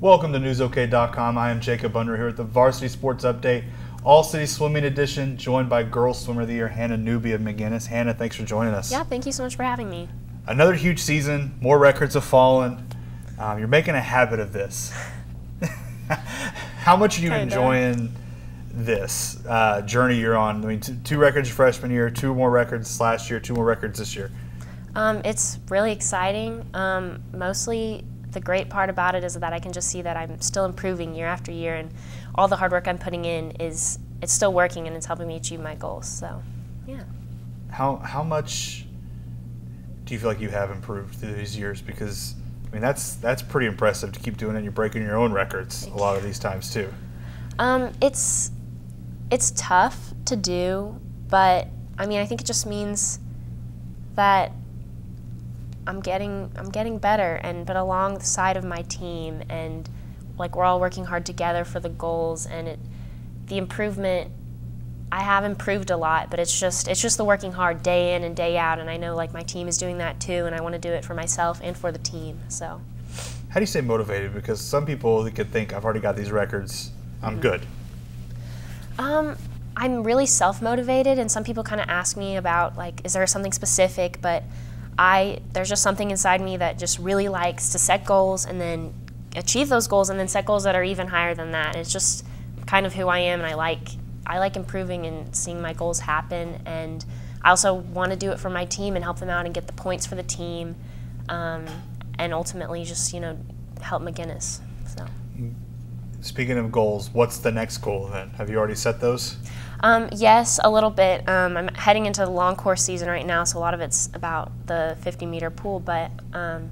Welcome to NewsOK.com. I am Jacob Unruh here at the Varsity Sports Update, All City Swimming Edition, joined by Girls Swimmer of the Year Hannah Newby of McGuinness. Hannah, thanks for joining us. Yeah, thank you so much for having me. Another huge season, more records have fallen. Um, you're making a habit of this. How much are you Kinda. enjoying this uh, journey you're on? I mean, t- two records freshman year, two more records last year, two more records this year. Um, it's really exciting. Um, mostly, the great part about it is that I can just see that I'm still improving year after year, and all the hard work I'm putting in is it's still working and it's helping me achieve my goals. So, yeah. How how much do you feel like you have improved through these years? Because I mean, that's that's pretty impressive to keep doing it. You're breaking your own records a lot of these times too. Um, it's it's tough to do, but I mean, I think it just means that I'm getting I'm getting better, and but alongside of my team, and like we're all working hard together for the goals, and it the improvement. I have improved a lot, but it's just it's just the working hard day in and day out, and I know like my team is doing that too, and I want to do it for myself and for the team. So. How do you stay motivated? Because some people could think I've already got these records, I'm good. Um, I'm really self motivated, and some people kind of ask me about like, is there something specific? But I there's just something inside me that just really likes to set goals and then achieve those goals, and then set goals that are even higher than that. It's just kind of who I am, and I like I like improving and seeing my goals happen, and I also want to do it for my team and help them out and get the points for the team, um, and ultimately just you know help McGuinness. Speaking of goals, what's the next goal then? Have you already set those? Um, yes, a little bit. Um, I'm heading into the long course season right now, so a lot of it's about the 50 meter pool, but um,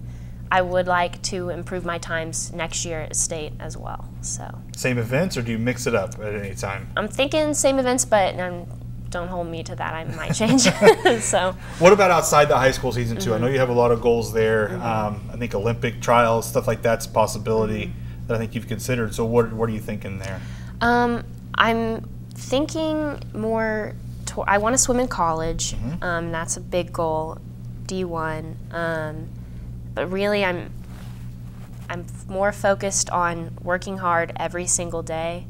I would like to improve my times next year at state as well. So Same events, or do you mix it up at any time? I'm thinking same events, but um, don't hold me to that. I might change. so What about outside the high school season too? I Mm-hmm. know you have a lot of goals there. Um, I think Olympic trials, stuff like that's a possibility Mm-hmm. That I think you've considered. So what what are you thinking there? Um, I'm thinking more. To- I want to swim in college. Um, that's a big goal, D1. Um, but really, I'm I'm more focused on working hard every single day,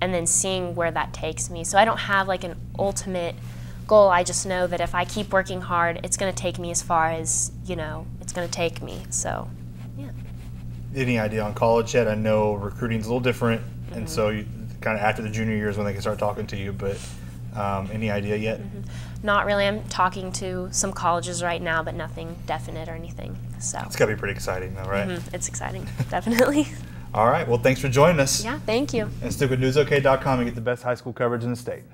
and then seeing where that takes me. So I don't have like an ultimate goal. I just know that if I keep working hard, it's going to take me as far as you know it's going to take me. So, yeah. Any idea on college yet? I know recruiting's a little different, Mm-hmm. and so you, kind of after the junior years when they can start talking to you. But um, any idea yet? Mm-hmm. Not really. I'm talking to some colleges right now, but nothing definite or anything. So It's got to be pretty exciting, though, right? mhm, it's exciting, definitely. All right. Well, thanks for joining us. yeah, thank you. And stick with NewsOK.com and get the best high school coverage in the state.